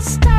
stop.